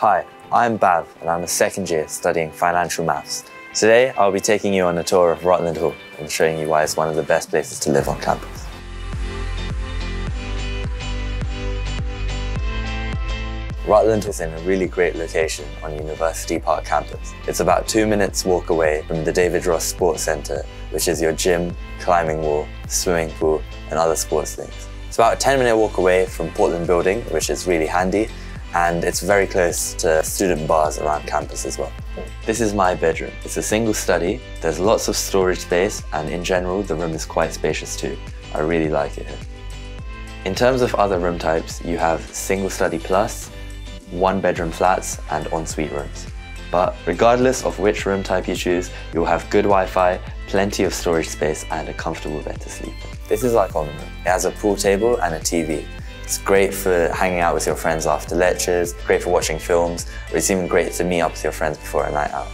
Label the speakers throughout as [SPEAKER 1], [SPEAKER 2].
[SPEAKER 1] Hi, I'm Bhav and I'm a second year studying financial maths. Today I'll be taking you on a tour of Rutland Hall and showing you why it's one of the best places to live on campus. Rutland is in a really great location on University Park campus. It's about two minutes walk away from the David Ross Sports Centre, which is your gym, climbing wall, swimming pool and other sports things. It's about a 10 minute walk away from Portland Building, which is really handy, and it's very close to student bars around campus as well. This is my bedroom. It's a single study, there's lots of storage space, and in general, the room is quite spacious too. I really like it here. In terms of other room types, you have single study plus, one bedroom flats, and ensuite rooms. But regardless of which room type you choose, you'll have good Wi-Fi, plenty of storage space, and a comfortable bed to sleep. This is our common room. It has a pool table and a TV. It's great for hanging out with your friends after lectures, great for watching films, or it's even great to meet up with your friends before a night out.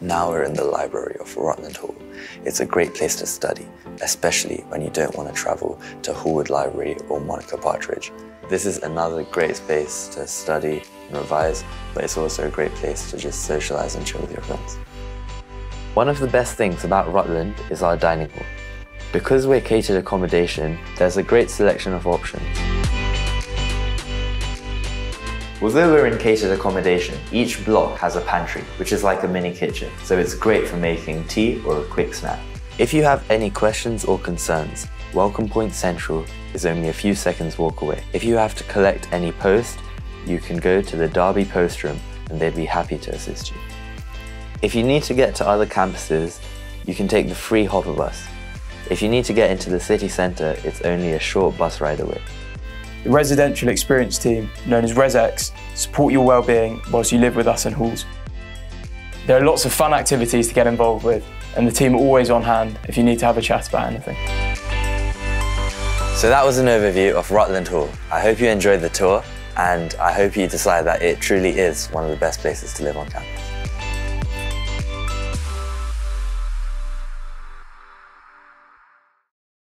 [SPEAKER 1] Now we're in the library of Rutland Hall. It's a great place to study, especially when you don't want to travel to Hallward Library or Monica Partridge. This is another great space to study and revise, but it's also a great place to just socialize and chill with your friends. One of the best things about Rutland is our dining hall. Because we're catered accommodation, there's a great selection of options. Although we're in catered accommodation, each block has a pantry, which is like a mini kitchen, so it's great for making tea or a quick snack. If you have any questions or concerns, Welcome Point Central is only a few seconds walk away. If you have to collect any post, you can go to the Derby Post Room and they'd be happy to assist you. If you need to get to other campuses, you can take the free hopper bus. If you need to get into the city centre, it's only a short bus ride away.
[SPEAKER 2] The residential experience team, known as ResX, support your well-being whilst you live with us in halls. There are lots of fun activities to get involved with, and the team are always on hand if you need to have a chat about anything.
[SPEAKER 1] So that was an overview of Rutland Hall. I hope you enjoyed the tour, and I hope you decide that it truly is one of the best places to live on campus.